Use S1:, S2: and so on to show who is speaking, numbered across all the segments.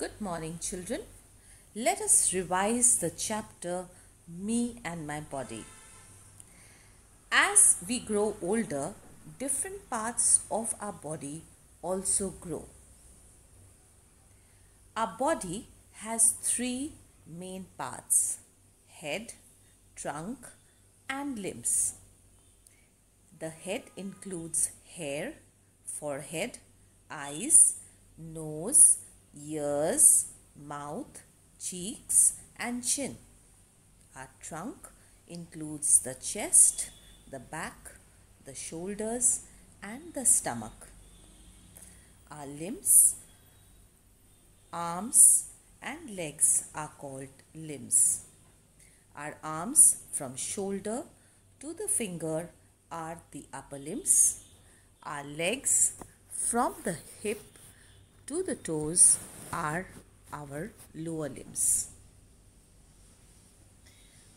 S1: Good morning, children. Let us revise the chapter Me and My Body. As we grow older, different parts of our body also grow. Our body has three main parts head, trunk, and limbs. The head includes hair, forehead, eyes, nose, ears, mouth, cheeks, and chin. Our trunk includes the chest, the back, the shoulders, and the stomach. Our limbs, arms, and legs are called limbs. Our arms from shoulder to the finger are the upper limbs. Our legs from the hip to the toes are our lower limbs.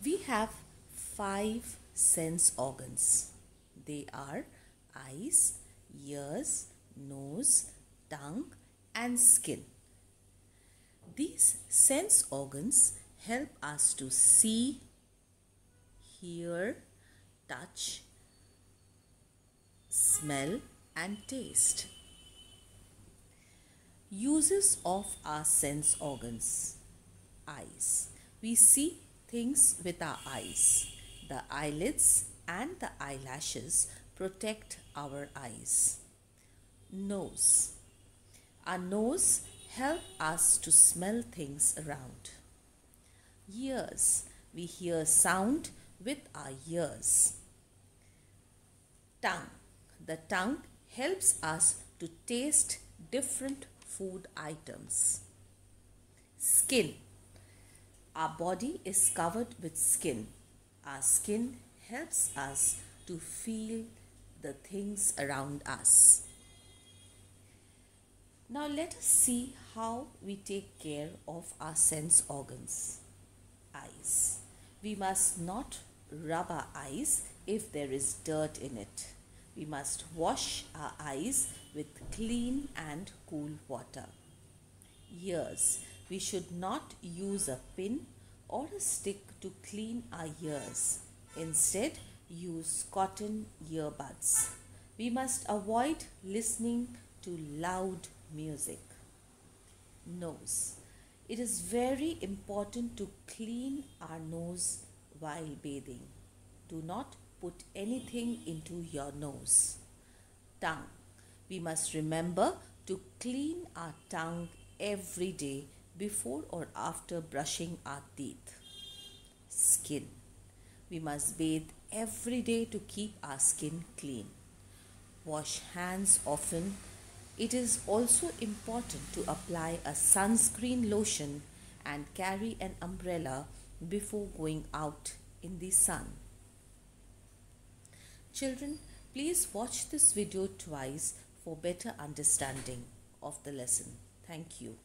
S1: We have five sense organs. They are eyes, ears, nose, tongue, and skin. These sense organs help us to see, hear, touch, smell, and taste. Uses of our sense organs Eyes. We see things with our eyes. The eyelids and the eyelashes protect our eyes. Nose. Our nose help us to smell things around. Ears. We hear sound with our ears. Tongue. The tongue helps us to taste different food items. Skin. Our body is covered with skin. Our skin helps us to feel the things around us. Now let us see how we take care of our sense organs. Eyes. We must not rub our eyes if there is dirt in it. We must wash our eyes with clean and cool water. Ears. We should not use a pin or a stick to clean our ears. Instead, use cotton earbuds. We must avoid listening to loud music. Nose. It is very important to clean our nose while bathing. Do not put anything into your nose. Tongue. We must remember to clean our tongue every day before or after brushing our teeth. Skin. We must bathe every day to keep our skin clean. Wash hands often. It is also important to apply a sunscreen lotion and carry an umbrella before going out in the sun. Children, please watch this video twice for better understanding of the lesson. Thank you.